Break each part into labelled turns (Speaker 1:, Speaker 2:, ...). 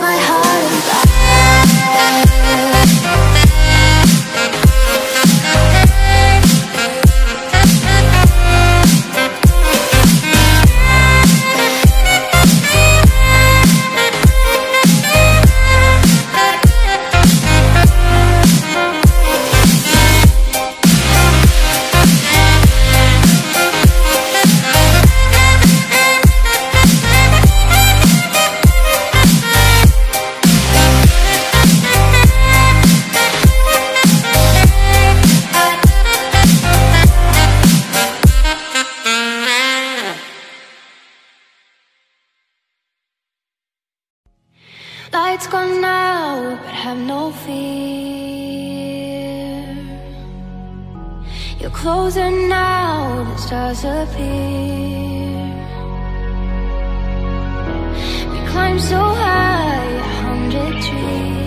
Speaker 1: my heart. You're closer now, the stars appear. We climb so high, a hundred trees.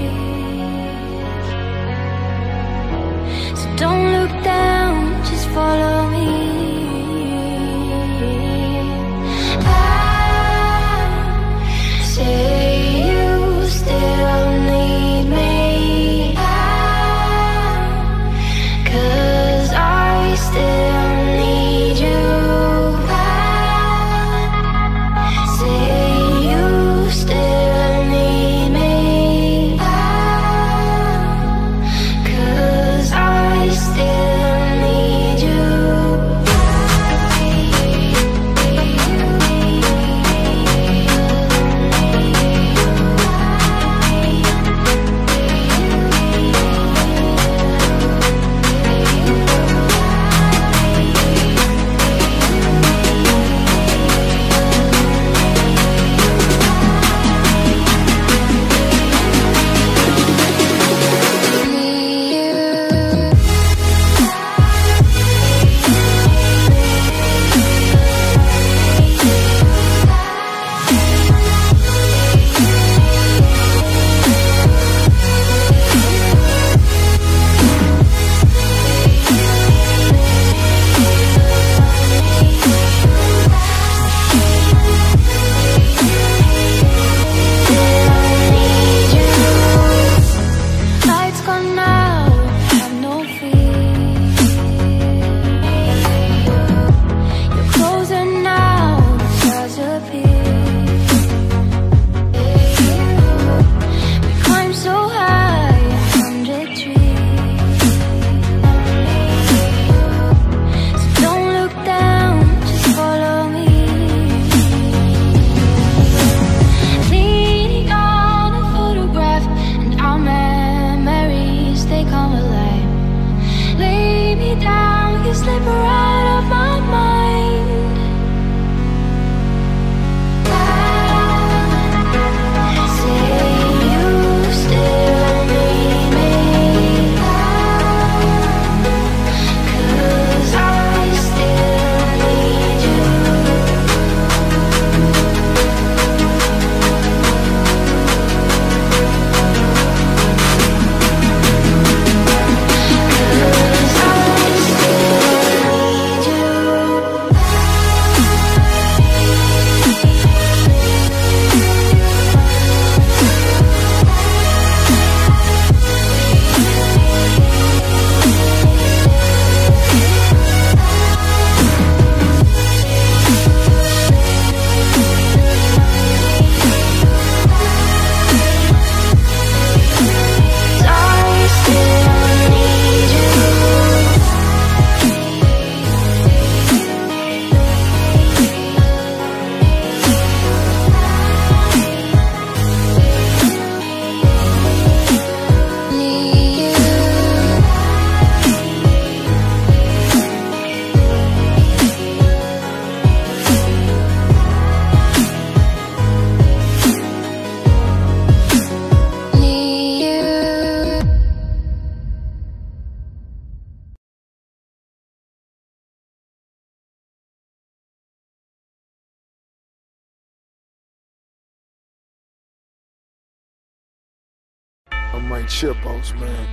Speaker 2: I'm like Chipos, man.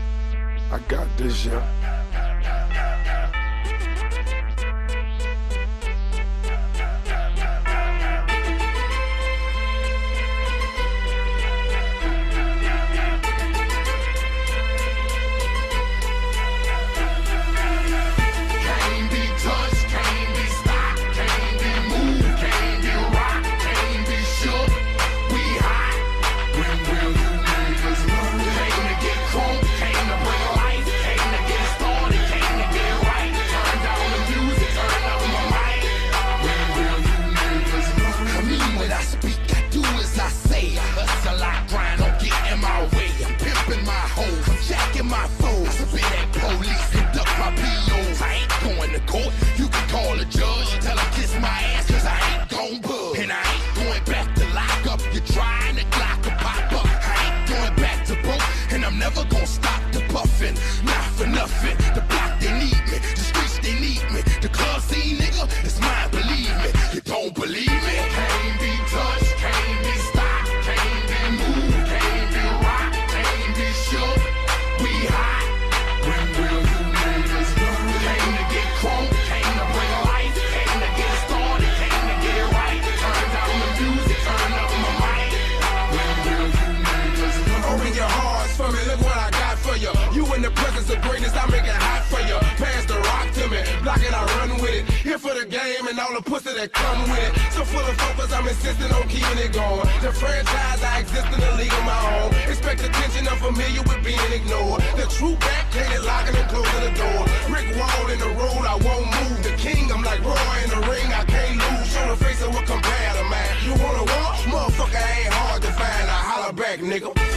Speaker 2: I got this, yeah.
Speaker 3: in the presence of greatness, I make it hot for you. Pass the rock to me, block it, I run with it. Here for the game and all the pussy that come with it. So full of focus, I'm insisting on keeping it going. The franchise, I exist in the league of my own. Expect attention, I'm familiar with being ignored. The true back can't locking and closing the door. Rick Wall in the road, I won't move. The king, I'm like Roy in the ring, I can't lose. Show the face of what compare to. You wanna walk? Motherfucker, ain't hard to find. I holler back, nigga.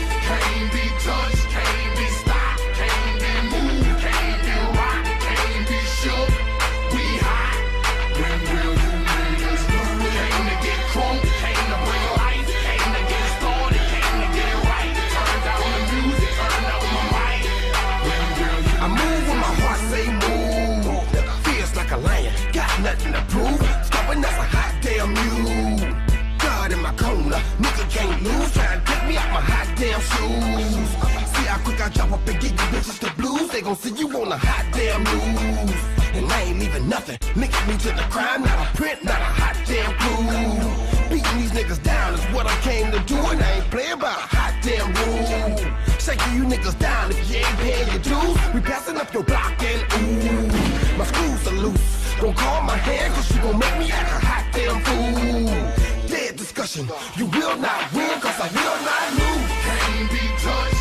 Speaker 3: lion, got nothing to prove. Stopping that's a hot damn mule. God in my corner, nigga can't lose. Trying to take me out my hot damn shoes. See how quick I drop up and get you bitches to blues. They gon' see you on a hot damn move. And I ain't even nothing. Linking me to the crime, not a print, not a hot damn clue. Beating these niggas down is what I came to do, and I ain't playing by a hot damn rule. Shaking you niggas down if you ain't paying your dues. We passing up your block and ooh, my screws are loose. Gon' call my hand, cause she gon' make me act a hot damn fool. Dead discussion, you will not win, cause I will not lose.
Speaker 4: Can't be touched.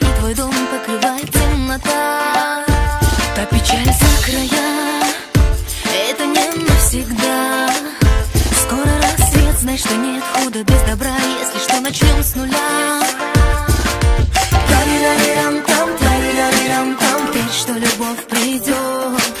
Speaker 1: и твой дом покрывает темнота. Та печаль за края, это не навсегда. Скоро рассвет, знай, что нет худа без добра. Если что, начнем с нуля. Та-ри-ра-ри-рам-там, та-ри-ра-ри-рам-там Верь, что любовь придет